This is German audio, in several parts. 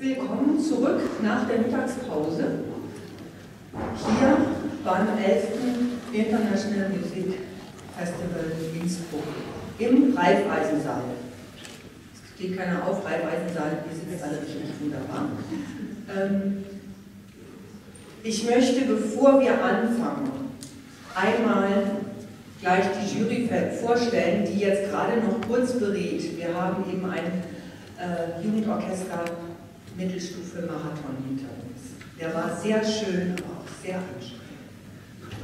Willkommen zurück nach der Mittagspause. Hier beim 11. International Music Festival Innsbruck im Reifeisensaal. Es steht keiner auf, Reifeisensaal, wir sind alle richtig wunderbar. Ähm, ich möchte, bevor wir anfangen, einmal gleich die Jury vorstellen, die jetzt gerade noch kurz berät. Wir haben eben ein äh, Jugendorchester Mittelstufe Marathon hinter uns. Der war sehr schön, aber auch sehr anstrengend.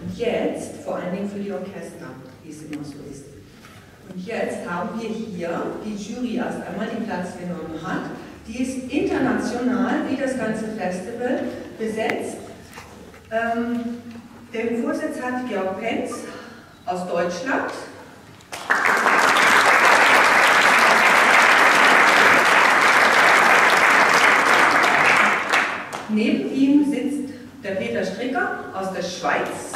Und jetzt, vor allen Dingen für die Orchester, wie es immer so ist. Und jetzt haben wir hier die Jury erst einmal, die Platz genommen hat. Die ist international, wie das ganze Festival, besetzt. Ähm, den Vorsitz hat Georg Penz aus Deutschland. Neben ihm sitzt der Peter Stricker aus der Schweiz.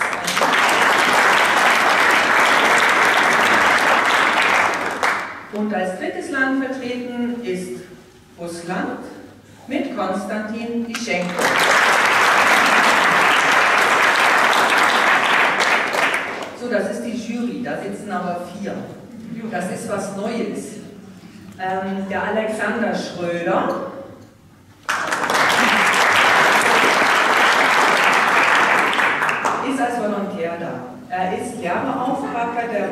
Und als drittes Land vertreten ist Russland mit Konstantin Ischenko. So, das ist die Jury, da sitzen aber vier. Das ist was Neues. Ähm, der Alexander Schröder, ist als Volontär da. Er ist Lehrbeauftragter der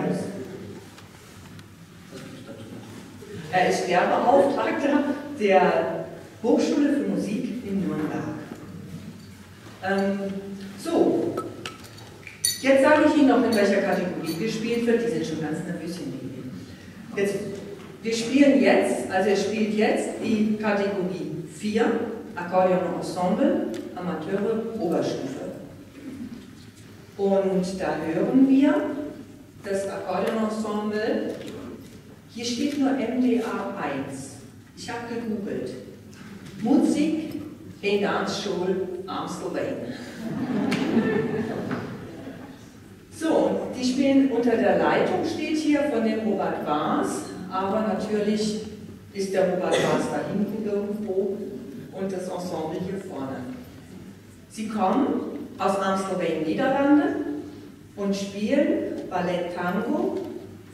Er ist Lehrbeauftragter der Hochschule für Musik in Nürnberg. Ähm, so, Jetzt sage ich Ihnen noch, in welcher Kategorie gespielt wird. Die sind schon ganz nervös in Jetzt, wir spielen jetzt, also er spielt jetzt die Kategorie 4, Akkordeon Ensemble, Amateure, Oberstufe. Und da hören wir das Akkordeon Ensemble. Hier steht nur MDA 1. Ich habe gegoogelt. Musik in Danzschule Amstelveen. So, die spielen unter der Leitung, steht hier, von dem Robert Baas, aber natürlich ist der Robert Baas da hinten irgendwo und das Ensemble hier vorne. Sie kommen aus Amsterdam, Niederlande und spielen Ballett Tango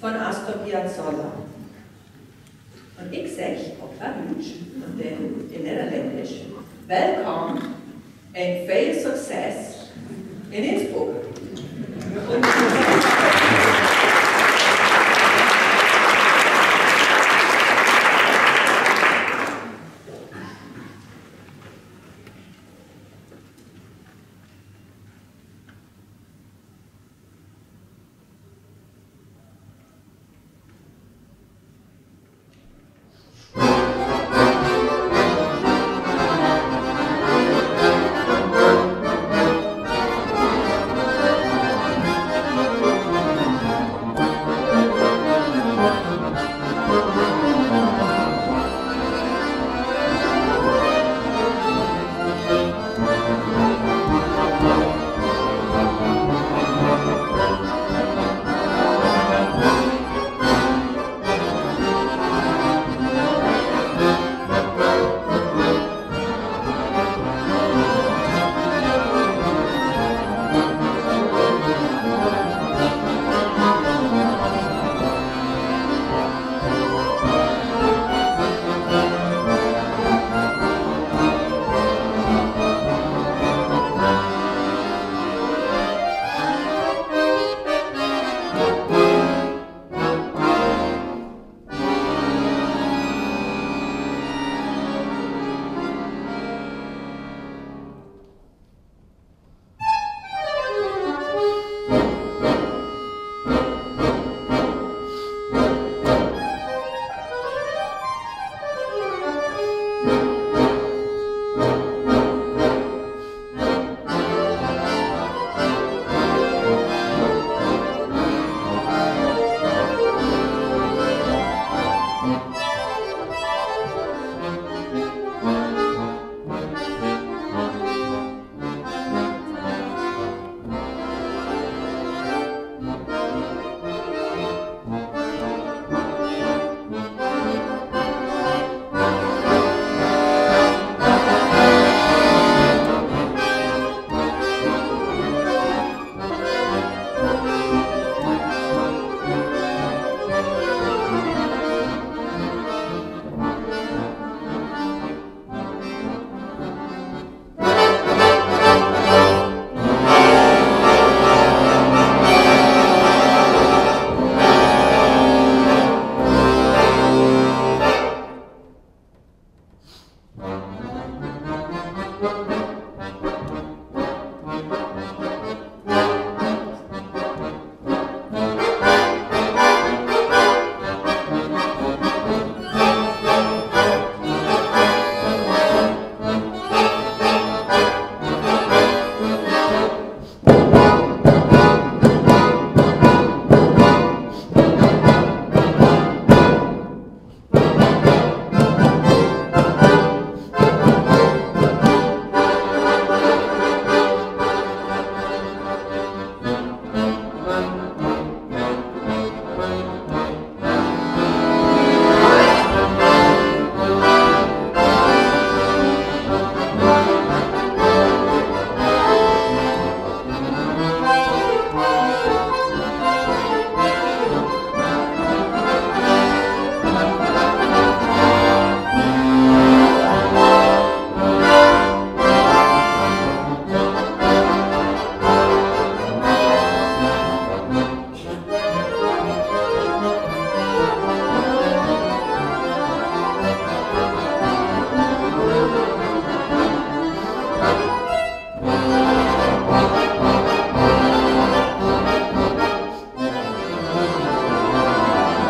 von Astor Piazzolla. Und ich sage auf Deutsch und dann in Niederländisch, Welcome and fail success in Innsbruck. Und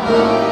Lord.